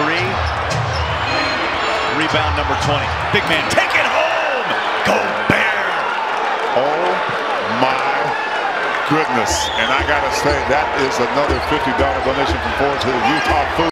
three. Rebound number 20. Big man, take it home! Go Bear! Oh my goodness. And I gotta say, that is another $50 donation from Forest Hill, Utah Food.